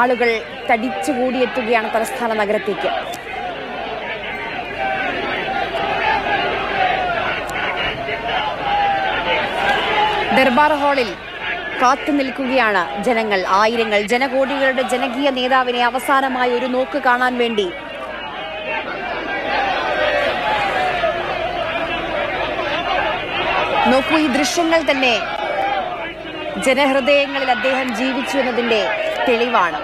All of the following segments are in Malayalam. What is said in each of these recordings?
ആളുകൾ തടിച്ചു കൂടിയെത്തുകയാണ് തലസ്ഥാന നഗരത്തേക്ക്. ദർബാർ ഹാളിൽ കാത്തു നിൽക്കുകയാണ് ജനങ്ങൾ. ആയിരങ്ങൾ ജനകോടികളുടെ ജനകീയ നേതാവിനെ അവസാനമായി ഒരു നോക്ക് കാണാൻ വേണ്ടി. നോക്കൂ ഈ ദൃശ്യങ്ങൾ തന്നെ ജനഹൃദയങ്ങളിൽ അദ്ദേഹം ജീവിച്ചു എന്നതിന്റെ തെളിവാണ്.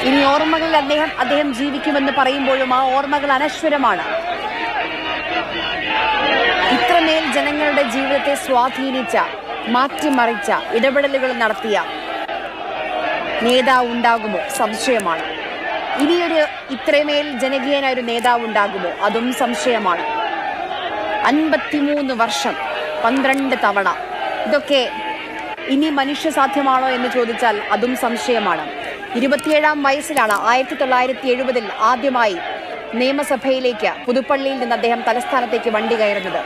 ഇനി ഓർമ്മകളിൽ അദ്ദേഹം അദ്ദേഹം ജീവിക്കുമെന്ന് പറയുമ്പോഴും ആ ഓർമ്മകൾ അനശ്വരമാണ്. ഇത്രമേൽ ജനങ്ങളുടെ ജീവിതത്തെ സ്വാധീനിച്ച മാറ്റിമറിച്ച ഇടപെടലുകൾ നടത്തിയ നേതാവ് ഉണ്ടാകുമോ? സംശയമാണ്. ഇനിയൊരു ഇത്രമേൽ ജനകീയനായ ഒരു നേതാവ് ഉണ്ടാകുമോ? അതും സംശയമാണ്. അൻപത്തിമൂന്ന് വർഷം പന്ത്രണ്ട് തവണ ഇതൊക്കെ ഇനി മനുഷ്യ സാധ്യമാണോ എന്ന് ചോദിച്ചാൽ അതും സംശയമാണ്. ഇരുപത്തിയേഴാം വയസ്സിലാണ് ആയിരത്തി തൊള്ളായിരത്തി എഴുപതിൽ ആദ്യമായി നിയമസഭയിലേക്ക് പുതുപ്പള്ളിയിൽ നിന്ന് അദ്ദേഹം തലസ്ഥാനത്തേക്ക് വണ്ടി കയറുന്നത്.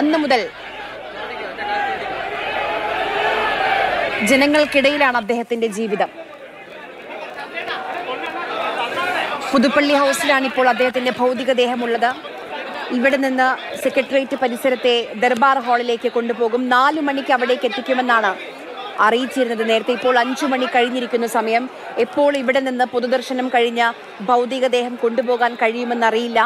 അന്നു മുതൽ ജനങ്ങൾക്കിടയിലാണ് അദ്ദേഹത്തിന്റെ ജീവിതം. പുതുപ്പള്ളി ഹൗസിലാണ് ഇപ്പോൾ അദ്ദേഹത്തിന്റെ ഭൗതികദേഹമുള്ളത് ഇവിടെ നിന്ന് സെക്രട്ടേറിയറ്റ് പരിസരത്തെ ദർബാർ ഹാളിലേക്ക് കൊണ്ടുപോകും. നാലു മണിക്ക് അവിടേക്ക് എത്തിക്കുമെന്നാണ് അറിയിച്ചിരുന്നത് നേരത്തെ. ഇപ്പോൾ അഞ്ചു മണി കഴിഞ്ഞിരിക്കുന്ന സമയം. എപ്പോൾ ഇവിടെ നിന്ന് പൊതുദർശനം കഴിഞ്ഞ ഭൗതികദേഹം കൊണ്ടുപോകാൻ കഴിയുമെന്നറിയില്ല